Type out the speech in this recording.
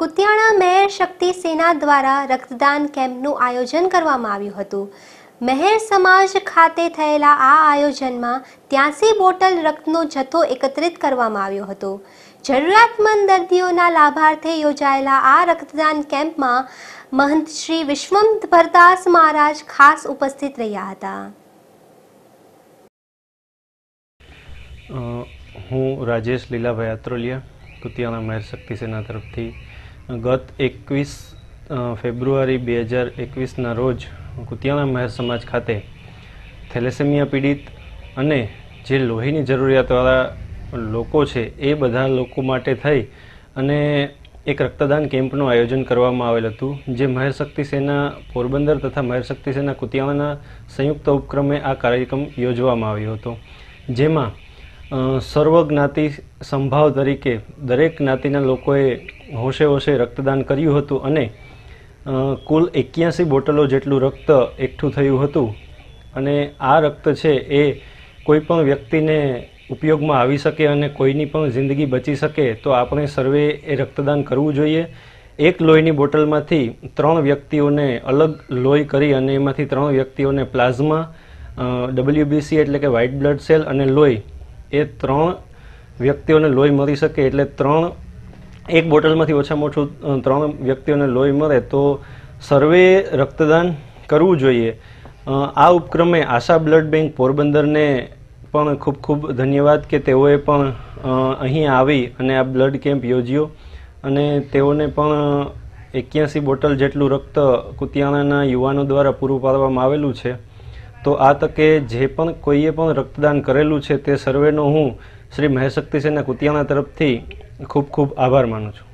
Kutiyana mayor શક્તિ સેના દ્વારા રક્તદાન કેમ્પનું આયોજન કરવામાં આવ્યું હતું. મહેર સમાજ ખાતે થયેલા આ આયોજનમાં ત્યાંસી બોટલ રક્તનો જથ્થો એકત્રિત કરવામાં આવ્યો હતો. જરૂરિયાતમંદ દર્દીઓના લાભાર્થે યોજાયેલા આ રક્તદાન કેમ્પમાં મહંત શ્રી વિશ્વમ ભરદાસ મહારાજ ખાસ ઉપસ્થિત રહ્યા હતા. હું રાજેશ લીલાભાઈ આત્રોલિયા, કુતિયાણા મહેર શક્તિ સેના તરફથી ગત એકવીસ ફેબ્રુઆરી બે હજાર એકવીસના રોજ કુતિયાણા મહેર સમાજ ખાતે થેલેસેમિયા પીડિત અને જે લોહીની જરૂરિયાતવાળા લોકો છે, એ બધા લોકો માટે થઈ અને એક રક્તદાન કેમ્પનું આયોજન કરવામાં આવેલ હતું, જે મહેર શક્તિ સેના પોરબંદર તથા મહેર શક્તિ સેના કુતિયાણાના સંયુક્ત ઉપક્રમે આ કાર્યક્રમ યોજવામાં આવ્યો હતો. જેમાં અ, સર્વ જ્ઞાતિ સંભાવ તરીકે દરેક જ્ઞાતિના લોકોએ હોશે હોશે રક્તદાન કર્યું હતું અને કુલ એક્યાસી બોટલો જેટલું રક્ત એકઠું થયું હતું અને આ રક્ત છે એ કોઈ પણ વ્યક્તિને ઉપયોગમાં આવી શકે અને કોઈની પણ જિંદગી બચી શકે તો આપણે સર્વે એ રક્તદાન કરવું જોઈએ. એક લોહીની બોટલમાંથી ત્રણ વ્યક્તિઓને અલગ લોહી કરી અને એમાંથી ત્રણ વ્યક્તિઓને પ્લાઝમા ડબલ્યુબીસી એટલે કે વ્હાઇટ બ્લડ સેલ અને લોહી એ ત્રણ વ્યક્તિઓને લોહી મળી શકે એટલે ત્રણ, એક બોટલમાંથી ઓછામાં ઓછું ત્રણ વ્યક્તિઓને લોહી મળે તો સર્વે રક્તદાન કરવું જોઈએ. આ ઉપક્રમે આશા બ્લડ બેંક પોરબંદરને પણ ખૂબ ખૂબ ધન્યવાદ કે તેઓએ પણ અહીં આવી અને આ બ્લડ કેમ્પ યોજ્યો અને તેઓને પણ એક્યાસી બોટલ જેટલું રક્ત કુતિયાણાના યુવાનો દ્વારા પૂરું પાડવામાં આવેલું છે. તો આ તકે જે પણ કોઈએ પણ રક્તદાન કરેલું છે તે સર્વેનો હું શ્રી મહેશક્તિ સેના કુતિયાણા તરફથી ખૂબ ખૂબ આભાર માનું છું.